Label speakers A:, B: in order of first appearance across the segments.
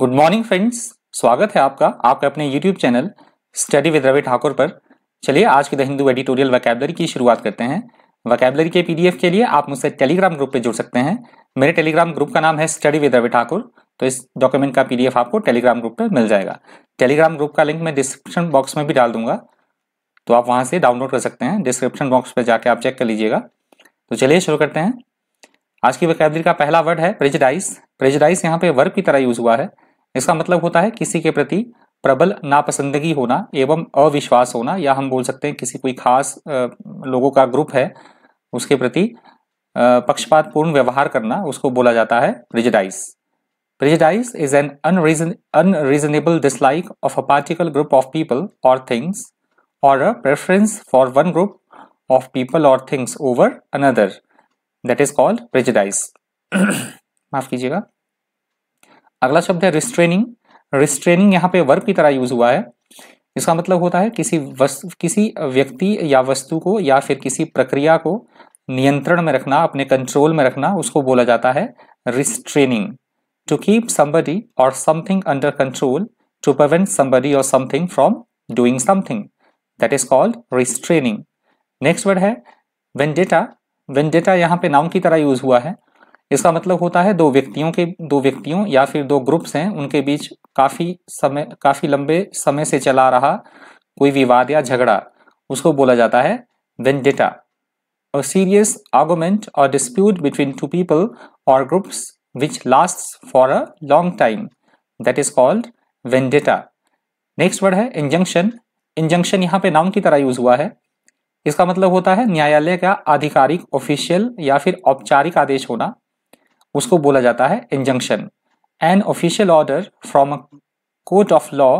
A: Good morning friends स्वागत है आपका, आपके अपने YouTube channel study with Ravi Thakur पर। चलिए, आज की द हिंदू एडिटोरियल वैकेबलरी की शुरुआत करते हैं। वैकेबलरी के पीडीएफ के लिए आप मुझसे टेलीग्राम ग्रुप पे जुड़ सकते हैं। मेरे टेलीग्राम ग्रुप का नाम है स्टडी विद रवि ठाकुर तो इस डॉक्यूमेंट का पीडीएफ आपको टेलीग्राम ग्रुप पर मिल जाएगा। टेलीग्राम ग्रुप का लिंक मैं डिस्क्रिप्शन बॉक्स में भी डाल दूँगा तो आप वहाँ से डाउनलोड कर सकते हैं। डिस्क्रिप्शन बॉक्स पर जाके आप चेक कर लीजिएगा। तो चलिए, शुरू करते हैं। आज की वैकेबलरी का पहला वर्ड है प्रेजडाइस प्रेजडाइस यहाँ पे वर्ब की तरह यूज़ हुआ है। इसका मतलब होता है किसी के प्रति प्रबल नापसंदगी होना एवं अविश्वास होना, या हम बोल सकते हैं किसी कोई खास लोगों का ग्रुप है, उसके प्रति पक्षपात पूर्ण व्यवहार करना, उसको बोला जाता है prejudice prejudice is an unreason unreasonable dislike of a particular group of people or things or a preference for one group of people or things over another that is called prejudice माफ़ कीजिएगा। अगला शब्द है restraining restraining यहाँ पे verb की तरह use हुआ है। इसका मतलब होता है किसी वस्तु किसी व्यक्ति या वस्तु को या फिर किसी प्रक्रिया को नियंत्रण में रखना, अपने कंट्रोल में रखना, उसको बोला जाता है restraining to keep somebody or something under control to prevent somebody or something from doing something that is called restraining next word है वेंडेटा वेंडेटा यहाँ पे नाउन की तरह यूज़ हुआ है। इसका मतलब होता है दो व्यक्तियों के, दो व्यक्तियों या फिर दो ग्रुप्स हैं, उनके बीच काफ़ी समय, काफ़ी लंबे समय से चला रहा कोई विवाद या झगड़ा। उसको बोला जाता है vendetta a serious argument or dispute between two people or groups which last for a long time that is called vendetta next word है इंजंक्शन इंजंक्शन यहाँ पे नाउन की तरह यूज़ हुआ है। इसका मतलब होता है न्यायालय का आधिकारिक ऑफिशियल या फिर औपचारिक आदेश होना। उसको बोला जाता है injunction an official order from a court of law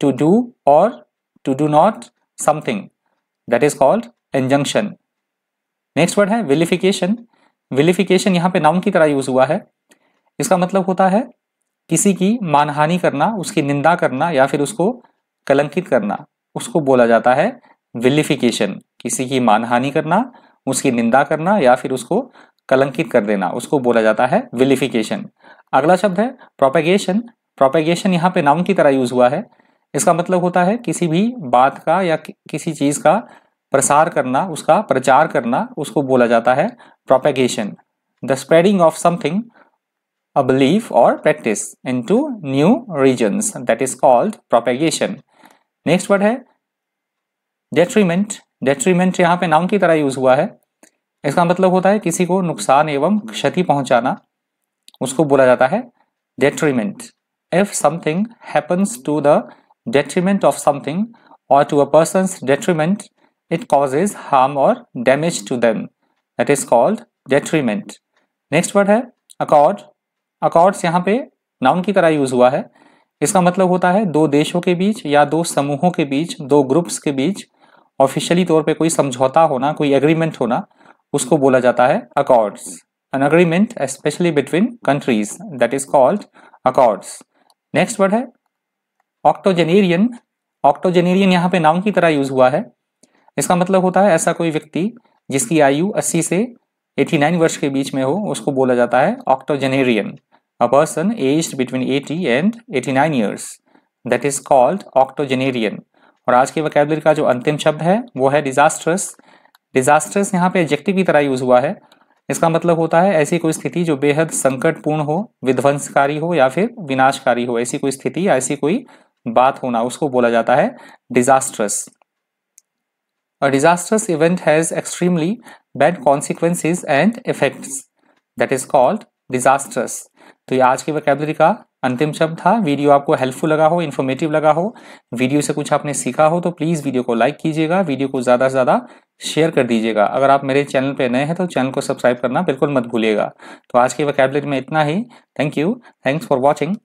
A: to do or to do not something that is called injunction next word है विलिफिकेशन विलिफिकेशन यहाँ पे नाउन की तरह यूज़ हुआ है। इसका मतलब होता है किसी की मानहानि करना, उसकी निंदा करना या फिर उसको कलंकित करना। उसको बोला जाता है विलिफिकेशन किसी की मानहानि करना, उसकी निंदा करना या फिर उसको कलंकित कर देना उसको बोला जाता है विलिफिकेशन अगला शब्द है प्रोपेगेशन प्रोपेगेशन यहाँ पे नाउन की तरह यूज़ हुआ है। इसका मतलब होता है किसी भी बात का या कि, किसी चीज़ का प्रसार करना उसका प्रचार करना उसको बोला जाता है propagation the spreading of something belief or practice into new regions that is called propagation next word है डेट्रीमेंट डेट्रीमेंट यहाँ पे नाउन की तरह यूज़ हुआ है। इसका मतलब होता है किसी को नुकसान एवं क्षति पहुंचाना, उसको बोला जाता है detriment if something happens to the detriment of something or to person detriment it causes harm or damage to them that is called detriment next word है अकॉर्ड अकॉर्ड्स यहाँ पे नाउन की तरह यूज़ हुआ है। इसका मतलब होता है दो देशों के बीच या दो समूहों के बीच, दो ग्रुप्स के बीच ऑफिशियली तौर पे कोई समझौता होना, कोई एग्रीमेंट होना उसको बोला जाता है accords an agreement specially between countries that is called accords next word है ऑक्टोजेनेरियन ऑक्टोजेनेरियन यहाँ पे नाउन की तरह यूज़ हुआ है। इसका मतलब होता है ऐसा कोई व्यक्ति जिसकी आयु 80 से 89 वर्ष के बीच में हो, उसको बोला जाता है octogenarian a person aged between 80 and 89 years that is called octogenarian और आज के वैकेबलरी का जो अंतिम शब्द है, वो है डिजास्ट्रस डिजास्ट्रस यहाँ पे एजेक्टिव की तरह यूज़ हुआ है इसका मतलब होता है ऐसी कोई स्थिति जो बेहद संकटपूर्ण हो, विध्वंसकारी हो या फिर विनाशकारी हो ऐसी कोई स्थिति या ऐसी कोई बात होना, उसको बोला जाता है disastrous A disastrous event has extremely bad consequences and effects. That is called. तो ये आज की वैकेबलरी का अंतिम शब्द था वीडियो आपको हेल्पफुल लगा हो इन्फॉर्मेटिव लगा हो, वीडियो से कुछ आपने सीखा हो तो प्लीज़ वीडियो को लाइक कीजिएगा वीडियो को ज़्यादा से ज़्यादा शेयर कर दीजिएगा। अगर आप मेरे चैनल पे नए हैं तो चैनल को सब्सक्राइब करना बिल्कुल मत भूलिएगा। तो आज की वैकेबलरी में इतना ही। Thank you thanks for watching